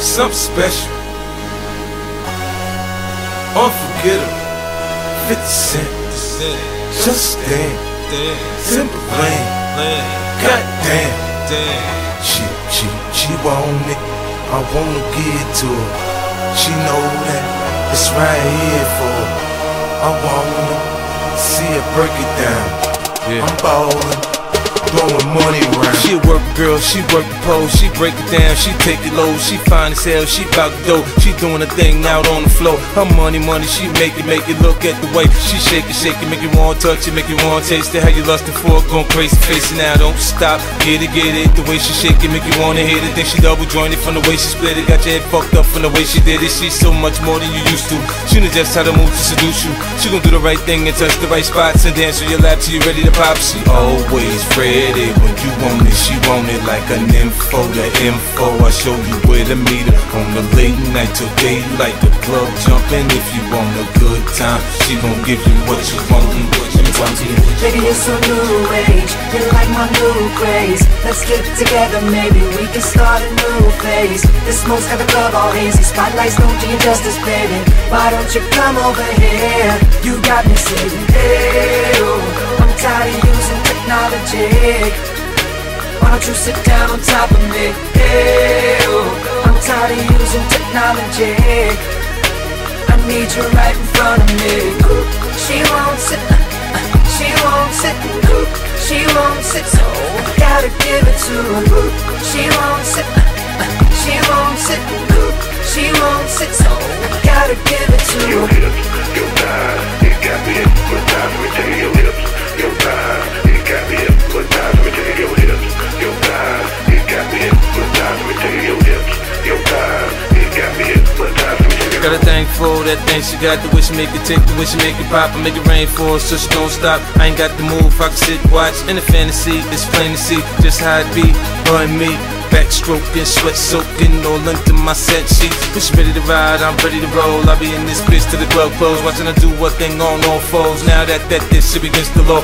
something special. Unforgettable. 50 Cent. Just damn. Simple lane. Goddamn. She, she, she want it. I wanna give it to her. She know that it's right here for her. I wanna see her break it down. Yeah. I'm ballin', throwing money around. She a work girl, she work the pole, she break it down, she take it low, she fine as hell, she bout the dough, she doing a thing out on the floor. Her money, money, she make it, make it look at the way she shake it, shake it, make you want to touch it, make you want to taste it. How you lustin' for it, going crazy, facing now, don't stop, get it, get it. The way she shake it, make you wanna hit it. Then she double jointed from the way she split it, got your head fucked up from the way she did it. She's so much more than you used to. She knows just how to move to seduce you. She gon' do the right thing and touch the right spots and dance on your lap till you ready to pop. She always ready when you want it. She want it like an info, the info. I show you where to meet her on the late night till daylight. The club jumping if you want a good time. She gon' give you what you want. Baby, you're so new age. You like my new craze. Let's get together, maybe we can start a new phase. The smoke's got the club all hazy. Spotlights don't do you justice, baby. Why don't you come over here? You got me saying, hey, technology. Why don't you sit down on top of me? Hey, oh, I'm tired of using technology. I need you right in front of me. She won't sit, she won't sit, she won't sit, so gotta give it to her. She won't sit, she won't sit, she won't sit, so gotta give it to her. Got a thing for that thing she got the way she make it tick, the way she make it pop, and make it rain for her, so she don't stop. I ain't got the move, I can sit, watch in the fantasy. It's plain to see just how it be, her and me. Backstroking, sweat soaking, all under my set sheets. When she ready to ride, I'm ready to roll. I be in this bitch till the club close, watching her do what thing on all foes. Now that that this shit begins to low.